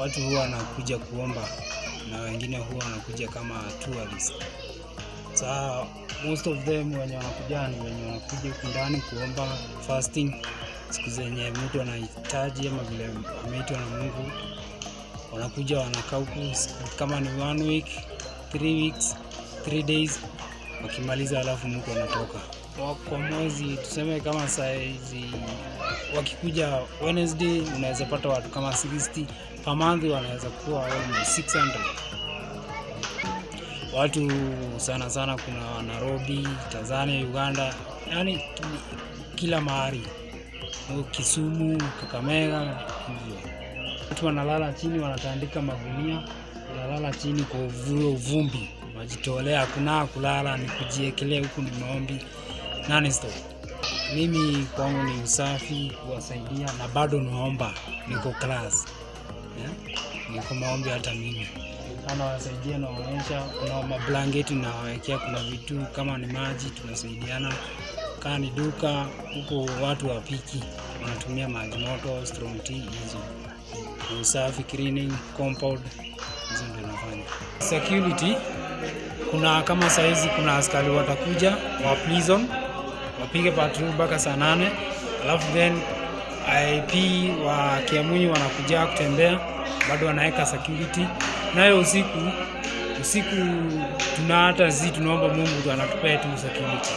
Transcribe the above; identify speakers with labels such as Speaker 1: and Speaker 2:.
Speaker 1: Watu huwa wanakuja kuomba na wengine huwa wanakuja kama tourist. So, most of them wenye wanakuja ni wenye wanakuja huku ndani kuomba fasting siku zenye mtu anahitaji ama vile ameitwa na Mungu, wanakuja wanakaa huku kama ni one week, three weeks, three days, wakimaliza alafu Mungu anatoka Kwa- mwezi. Tuseme kama saizi wakikuja Wednesday unaweza pata watu kama 60 per month, wanaweza kuwa almost 600 watu sana sana. Kuna Nairobi, Tanzania, Uganda, yani kila mahali Kisumu, Kakamega, hivyo. Watu wanalala chini, wanatandika magunia, wanalala chini kwa uvu- uvumbi, majitolea. Hakuna kulala, ni kujiekelea huku, ni maombi nani stop. Mimi kwangu ni usafi, kuwasaidia na bado naomba, niko class yeah? niko maombi hata mimi anawasaidia nawaonyesha, kuna mablanketi nawawekea, kuna vitu kama ni maji tunasaidiana, kaa ni duka huko, watu wapiki wanatumia maji moto, strong tea hizo, usafi, cleaning, compound, hizo ndio nafanya. Security, kuna kama saizi kuna askari watakuja wa prison wapige patrol mpaka saa nane alafu then IP wa Kiamunyi wanakuja kutembea, bado wanaweka security. Nayo usiku usiku tuna hata zi tunaomba Mungu tu anatupea tu security.